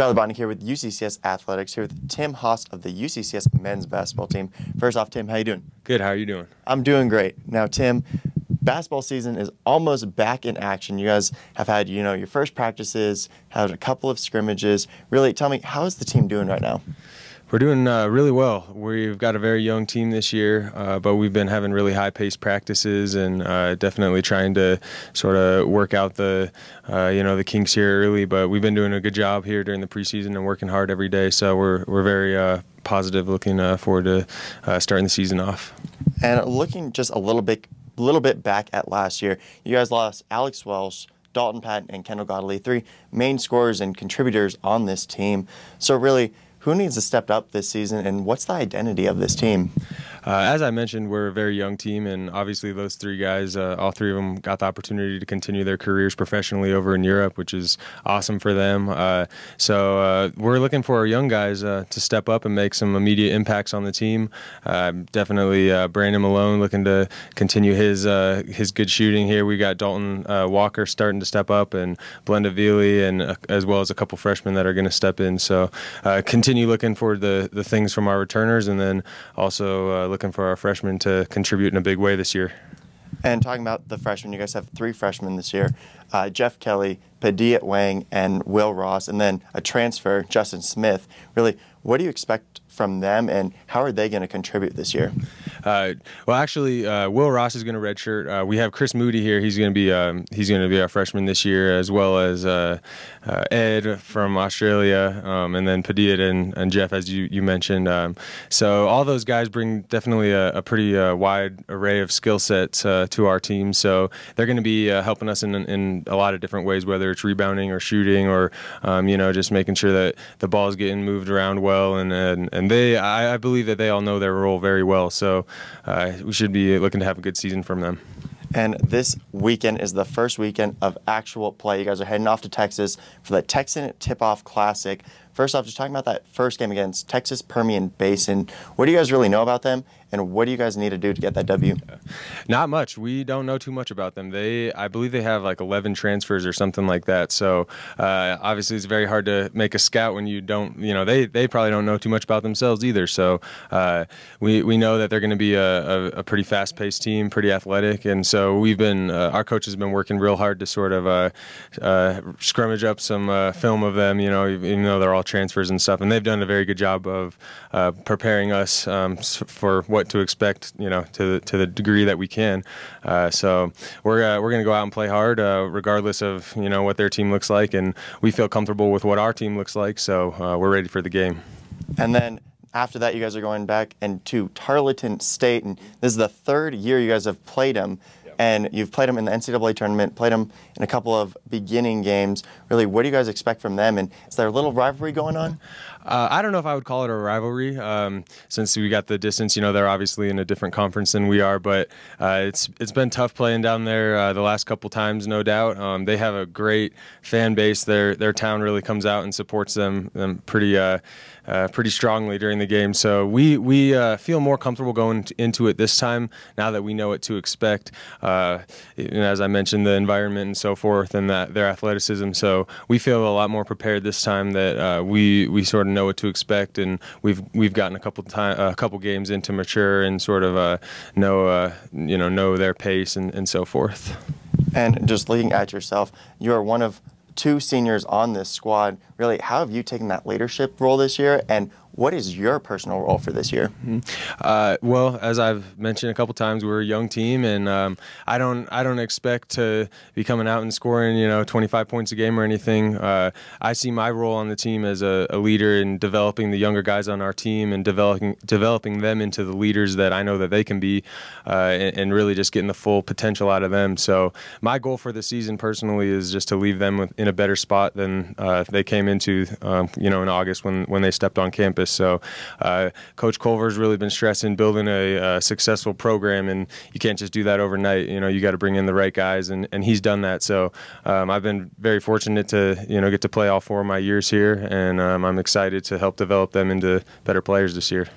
Tyler Botnick here with UCCS Athletics, here with Tim Haas of the UCCS men's basketball team. First off, Tim, how you doing? Good. How are you doing? I'm doing great. Now, Tim, basketball season is almost back in action. You guys have had, you know, your first practices, had a couple of scrimmages. Really, tell me, how is the team doing right now? We're doing uh, really well. We've got a very young team this year, uh, but we've been having really high paced practices and uh, definitely trying to sort of work out the, uh, you know, the kinks here early. But we've been doing a good job here during the preseason and working hard every day. So we're we're very uh, positive, looking uh, forward to starting the season off. And looking just a little bit, little bit back at last year, you guys lost Alex Welsh. Dalton Patton and Kendall Godley, three main scorers and contributors on this team. So really, who needs to step up this season, and what's the identity of this team? Uh, as I mentioned, we're a very young team, and obviously those three guys, uh, all three of them, got the opportunity to continue their careers professionally over in Europe, which is awesome for them. Uh, so we're looking for our young guys to step up and make some immediate impacts on the team. Uh, definitely Brandon Malone looking to continue his his good shooting here. We got Dalton Walker starting to step up, and Blenda Veely, and as well as a couple freshmen that are going to step in. So continue looking for the the things from our returners, and then also looking for our freshmen to contribute in a big way this year. And talking about the freshmen, you guys have three freshmen this year uh, Jeff Kelly, Padilla Wang, and Will Ross, and then a transfer, Justin Smith. Really, what do you expect from them, and how are they going to contribute this year? Uh, well, actually, uh, Will Ross is going to redshirt. Uh, we have Chris Moody here. He's going to be um, he's going to be our freshman this year, as well as uh, uh, Ed from Australia, um, and then Padilla and, and, Jeff, as you you mentioned. Um, so all those guys bring definitely a, a pretty uh, wide array of skill sets to our team. So they're going to be helping us in, in a lot of different ways, whether it's rebounding or shooting, or um, you know just making sure that the ball is getting moved around well, and and, and they I, I believe that they all know their role very well. So uh, we should be looking to have a good season from them. And this weekend is the first weekend of actual play. You guys are heading off to Texas for the Texan Tip Off Classic. First off, just talking about that first game against Texas Permian Basin. What do you guys really know about them, and what do you guys need to do to get that W? Not much. We don't know too much about them. They, I believe, they have like 11 transfers or something like that. So uh, obviously, it's very hard to make a scout when you don't. You know, they they probably don't know too much about themselves either. So uh, we we know that they're going to be a, a, a pretty fast-paced team, pretty athletic, and so we've been uh, our coach has been working real hard to sort of uh, uh, scrummage up some uh, film of them. You know, even though they're all transfers and stuff, and they've done a very good job of uh, preparing us um, for what to expect. You know, to the, to the degree that we can. Uh, so we're uh, we're going to go out and play hard, uh, regardless of you know what their team looks like, and we feel comfortable with what our team looks like. So uh, we're ready for the game. And then after that, you guys are going back and to Tarleton State, and this is the third year you guys have played them and you've played them in the NCAA tournament, played them in a couple of beginning games. Really, what do you guys expect from them? And is there a little rivalry going on? Uh, I don't know if I would call it a rivalry, um, since we got the distance. You know, they're obviously in a different conference than we are, but uh, it's it's been tough playing down there uh, the last couple times, no doubt. Um, they have a great fan base. Their their town really comes out and supports them them pretty uh, uh, pretty strongly during the game. So we we uh, feel more comfortable going into it this time now that we know what to expect. As I mentioned, the environment and so forth, and that their athleticism. So we feel a lot more prepared this time that we we sort of know what to expect, and we've we've gotten a couple time a couple games into mature and sort of uh, know uh, you know know their pace and, and so forth. And just looking at yourself, you are one of two seniors on this squad. Really, how have you taken that leadership role this year, and what is your personal role for this year? Mm-hmm. Uh, well, as I've mentioned a couple times, we're a young team, and um, I don't I don't expect to be coming out and scoring you know 25 points a game or anything. Uh, I see my role on the team as a, a, leader in developing the younger guys on our team and developing developing them into the leaders that I know that they can be, uh, and, and, really just getting the full potential out of them. So my goal for the season personally is just to leave them in a better spot than uh, they came into um, you know in August when when they stepped on campus. So, uh, Coach Culver's really been stressing building a, a, successful program, and you can't just do that overnight. You know, you got to bring in the right guys, and, and he's done that. So, um, I've been very fortunate to you know get to play all four of my years here, and um, I'm excited to help develop them into better players this year.